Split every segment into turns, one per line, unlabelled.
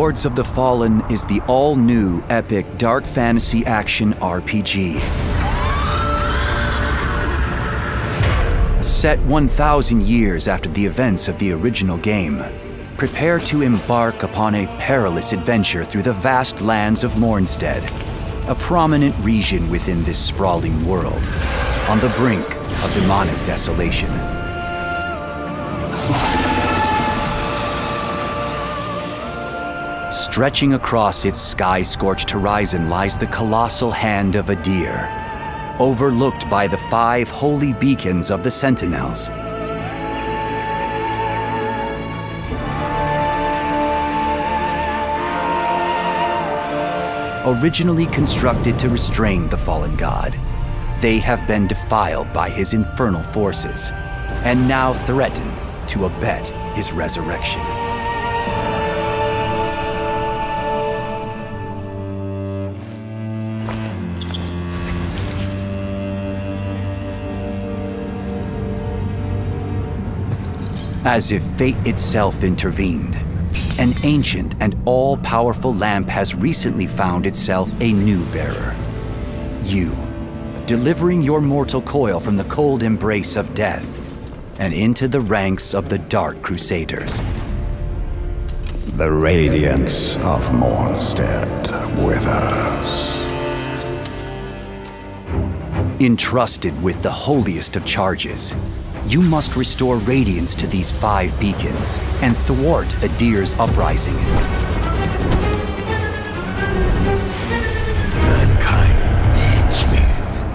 Lords of the Fallen is the all new epic dark fantasy action RPG. Set 1,000 years after the events of the original game, prepare to embark upon a perilous adventure through the vast lands of Mournstead, a prominent region within this sprawling world, on the brink of demonic desolation. Stretching across its sky scorched horizon lies the colossal hand of Adyr, overlooked by the five holy beacons of the Sentinels. Originally constructed to restrain the fallen god, they have been defiled by his infernal forces, and now threaten to abet his resurrection. As if fate itself intervened, an ancient and all powerful lamp has recently found itself a new bearer. You, delivering your mortal coil from the cold embrace of death and into the ranks of the Dark Crusaders.
The radiance of Mournstead withers.
Entrusted with the holiest of charges, you must restore radiance to these five beacons and thwart Adyr's uprising.
Mankind needs me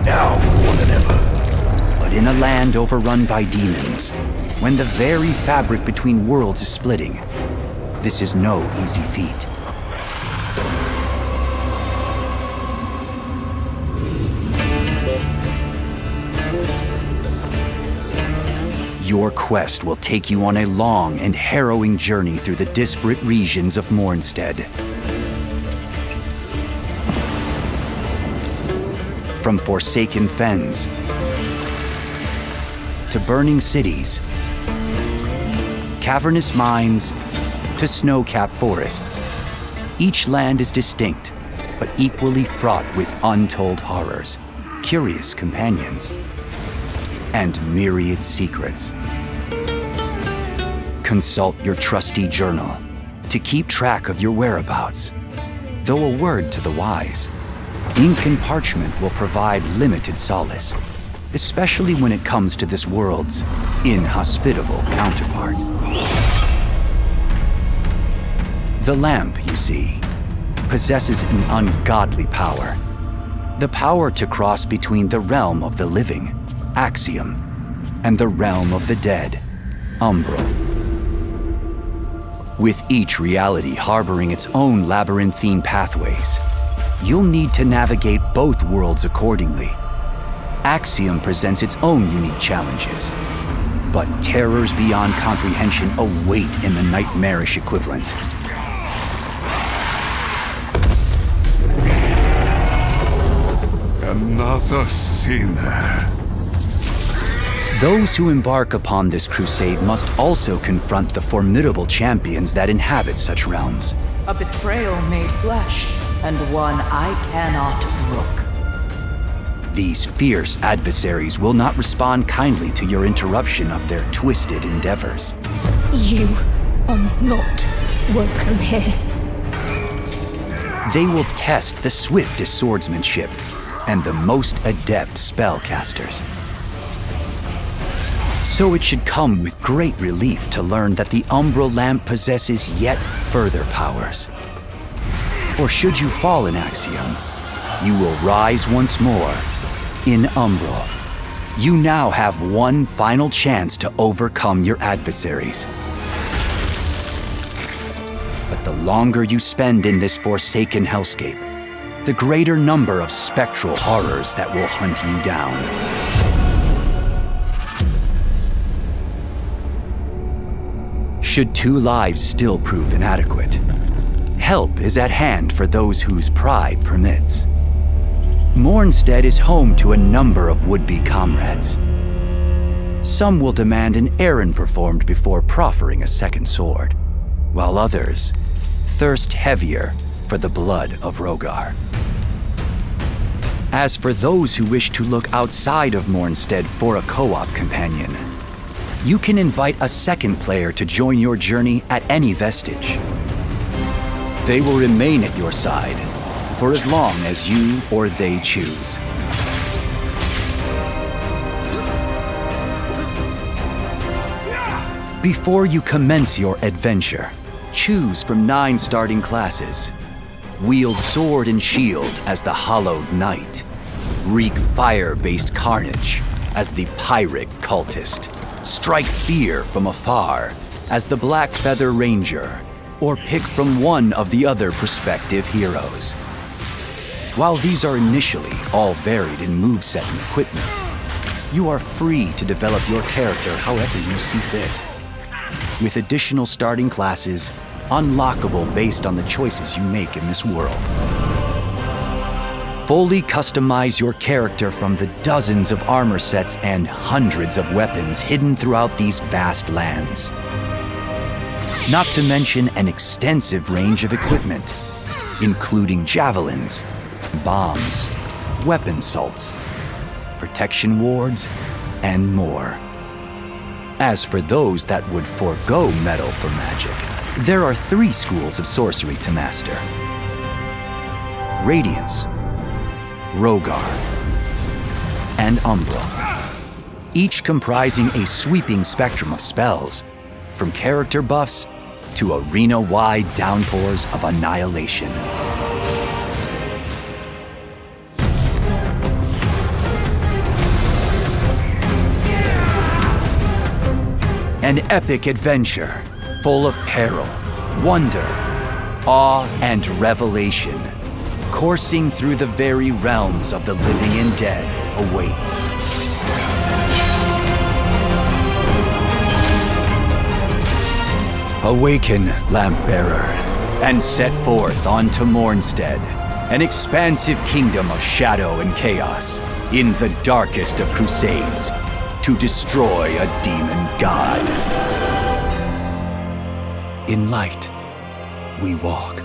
now more than ever.
But in a land overrun by demons, when the very fabric between worlds is splitting, this is no easy feat. Your quest will take you on a long and harrowing journey through the disparate regions of Mournstead. From forsaken fens to burning cities, cavernous mines to snow-capped forests, each land is distinct, but equally fraught with untold horrors, curious companions, and myriad secrets. Consult your trusty journal to keep track of your whereabouts. Though a word to the wise, ink and parchment will provide limited solace, especially when it comes to this world's inhospitable counterpart. The lamp, you see, possesses an ungodly power. The power to cross between the realm of the living Axiom, and the realm of the dead, Umbral. With each reality harboring its own labyrinthine pathways, you'll need to navigate both worlds accordingly. Axiom presents its own unique challenges, but terrors beyond comprehension await in the nightmarish equivalent.
Another sinner.
Those who embark upon this crusade must also confront the formidable champions that inhabit such realms.
A betrayal made flesh, and one I cannot brook.
These fierce adversaries will not respond kindly to your interruption of their twisted endeavors.
You are not welcome here.
They will test the swiftest swordsmanship and the most adept spellcasters. So it should come with great relief to learn that the Umbral Lamp possesses yet further powers. For should you fall in Axiom, you will rise once more in Umbral. You now have one final chance to overcome your adversaries. But the longer you spend in this forsaken hellscape, the greater number of spectral horrors that will hunt you down. Should two lives still prove inadequate. Help is at hand for those whose pride permits. Mournstead is home to a number of would-be comrades. Some will demand an errand performed before proffering a second sword, while others thirst heavier for the blood of Rhogar. As for those who wish to look outside of Mournstead for a co-op companion, you can invite a second player to join your journey at any vestige. They will remain at your side for as long as you or they choose. Before you commence your adventure, choose from nine starting classes. Wield sword and shield as the Hollowed Knight. Wreak fire-based carnage as the Pyric Cultist. Strike fear from afar as the Black Feather Ranger. Or pick from one of the other prospective heroes. While these are initially all varied in moveset and equipment, you are free to develop your character however you see fit with additional starting classes unlockable based on the choices you make in this world. Fully customize your character from the dozens of armor sets and hundreds of weapons hidden throughout these vast lands. Not to mention an extensive range of equipment, including javelins, bombs, weapon salts, protection wards, and more. As for those that would forego metal for magic, there are three schools of sorcery to master. Radiance, Rhogar, and Umbra. Each comprising a sweeping spectrum of spells, from character buffs to arena-wide downpours of annihilation. An epic adventure full of peril, wonder, awe, and revelation, coursing through the very realms of the living and dead awaits. Awaken, Lamp Bearer, and set forth onto Mournstead, an expansive kingdom of shadow and chaos, in the darkest of crusades, to destroy a demon god. In light, we walk.